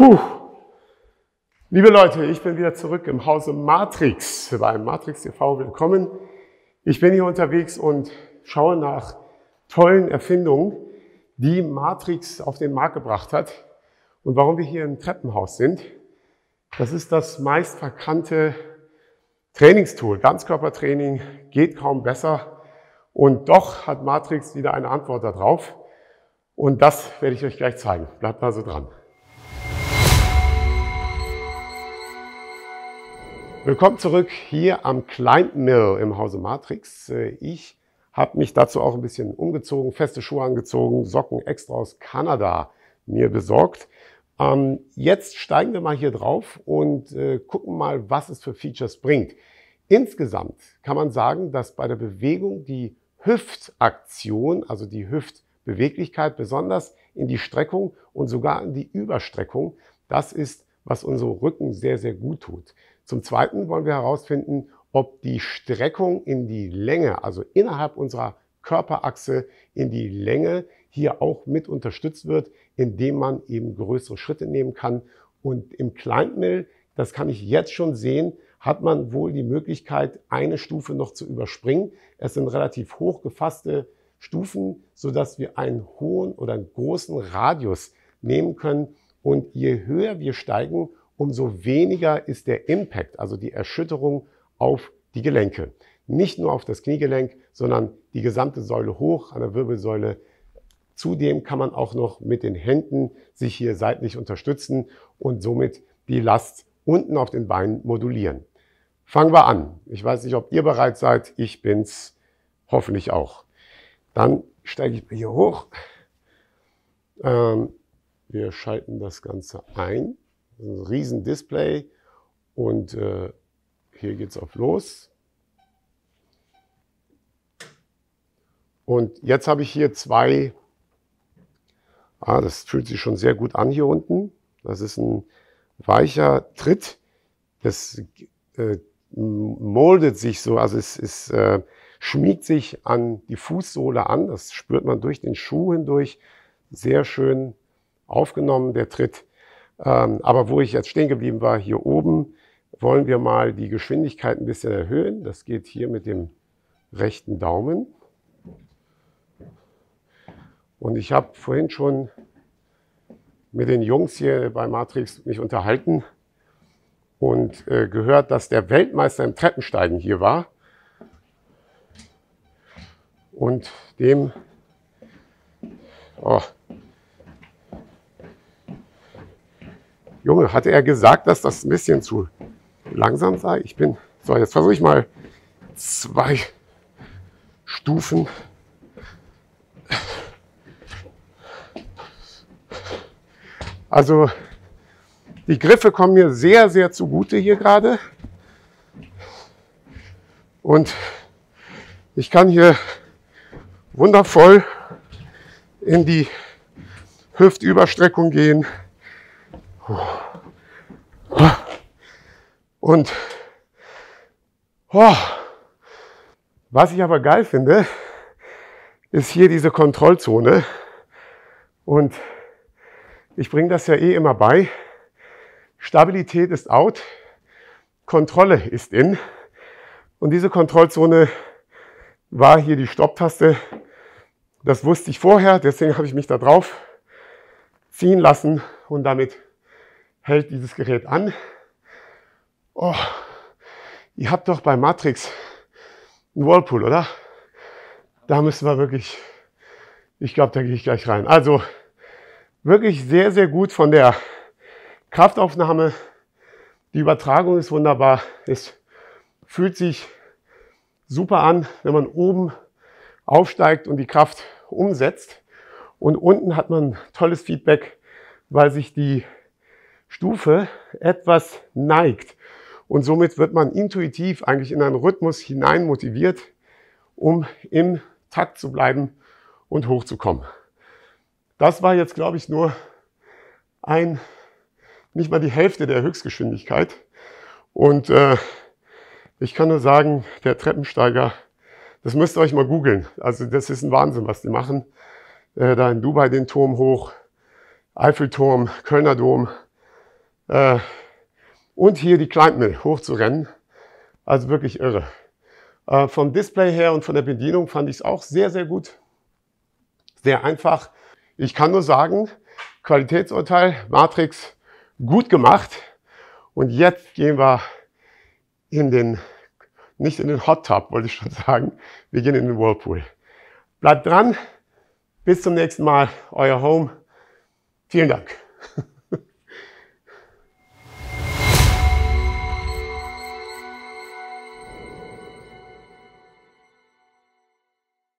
Puh. Liebe Leute, ich bin wieder zurück im Hause Matrix bei Matrix TV. Willkommen. Ich bin hier unterwegs und schaue nach tollen Erfindungen, die Matrix auf den Markt gebracht hat. Und warum wir hier im Treppenhaus sind, das ist das meist verkannte Trainingstool. Ganzkörpertraining geht kaum besser. Und doch hat Matrix wieder eine Antwort darauf. Und das werde ich euch gleich zeigen. Bleibt also dran. Willkommen zurück hier am Client Mill im Hause Matrix. Äh, ich habe mich dazu auch ein bisschen umgezogen, feste Schuhe angezogen, Socken extra aus Kanada mir besorgt. Ähm, jetzt steigen wir mal hier drauf und äh, gucken mal, was es für Features bringt. Insgesamt kann man sagen, dass bei der Bewegung die Hüftaktion, also die Hüftbeweglichkeit, besonders in die Streckung und sogar in die Überstreckung, das ist, was unserem Rücken sehr, sehr gut tut. Zum Zweiten wollen wir herausfinden, ob die Streckung in die Länge, also innerhalb unserer Körperachse in die Länge hier auch mit unterstützt wird, indem man eben größere Schritte nehmen kann. Und im Kleinmill, das kann ich jetzt schon sehen, hat man wohl die Möglichkeit, eine Stufe noch zu überspringen. Es sind relativ hoch gefasste Stufen, so dass wir einen hohen oder einen großen Radius nehmen können. Und je höher wir steigen, umso weniger ist der Impact, also die Erschütterung auf die Gelenke. Nicht nur auf das Kniegelenk, sondern die gesamte Säule hoch an der Wirbelsäule. Zudem kann man auch noch mit den Händen sich hier seitlich unterstützen und somit die Last unten auf den Beinen modulieren. Fangen wir an. Ich weiß nicht, ob ihr bereit seid. Ich bin's hoffentlich auch. Dann steige ich hier hoch. Ähm, wir schalten das Ganze ein ein riesen und äh, hier geht's auf los. Und jetzt habe ich hier zwei, ah, das fühlt sich schon sehr gut an hier unten. Das ist ein weicher Tritt. Das äh, moldet sich so, also es, es äh, schmiegt sich an die Fußsohle an. Das spürt man durch den Schuh hindurch. Sehr schön aufgenommen, der Tritt. Ähm, aber wo ich jetzt stehen geblieben war, hier oben, wollen wir mal die Geschwindigkeit ein bisschen erhöhen. Das geht hier mit dem rechten Daumen. Und ich habe vorhin schon mit den Jungs hier bei Matrix mich unterhalten und äh, gehört, dass der Weltmeister im Treppensteigen hier war. Und dem, oh, Junge, hatte er gesagt, dass das ein bisschen zu langsam sei? Ich bin, so, jetzt versuche ich mal zwei Stufen. Also, die Griffe kommen mir sehr, sehr zugute hier gerade. Und ich kann hier wundervoll in die Hüftüberstreckung gehen. Und oh, was ich aber geil finde, ist hier diese Kontrollzone. Und ich bringe das ja eh immer bei. Stabilität ist out, Kontrolle ist in. Und diese Kontrollzone war hier die Stopptaste. Das wusste ich vorher, deswegen habe ich mich da drauf ziehen lassen und damit hält dieses Gerät an. Oh, ihr habt doch bei Matrix einen Whirlpool, oder? Da müssen wir wirklich, ich glaube, da gehe ich gleich rein. Also wirklich sehr, sehr gut von der Kraftaufnahme. Die Übertragung ist wunderbar. Es fühlt sich super an, wenn man oben aufsteigt und die Kraft umsetzt. Und unten hat man tolles Feedback, weil sich die Stufe etwas neigt. Und somit wird man intuitiv eigentlich in einen Rhythmus hinein motiviert, um im Takt zu bleiben und hochzukommen. Das war jetzt, glaube ich, nur ein, nicht mal die Hälfte der Höchstgeschwindigkeit. Und äh, ich kann nur sagen, der Treppensteiger, das müsst ihr euch mal googeln. Also das ist ein Wahnsinn, was die machen. Äh, da in Dubai den Turm hoch, Eiffelturm, Kölner Dom, Äh, und hier die Kleinmill hochzurennen. Also wirklich irre. Äh, vom Display her und von der Bedienung fand ich es auch sehr, sehr gut. Sehr einfach. Ich kann nur sagen, Qualitätsurteil, Matrix, gut gemacht. Und jetzt gehen wir in den, nicht in den Hot Tub, wollte ich schon sagen. Wir gehen in den Whirlpool. Bleibt dran. Bis zum nächsten Mal. Euer Home. Vielen Dank.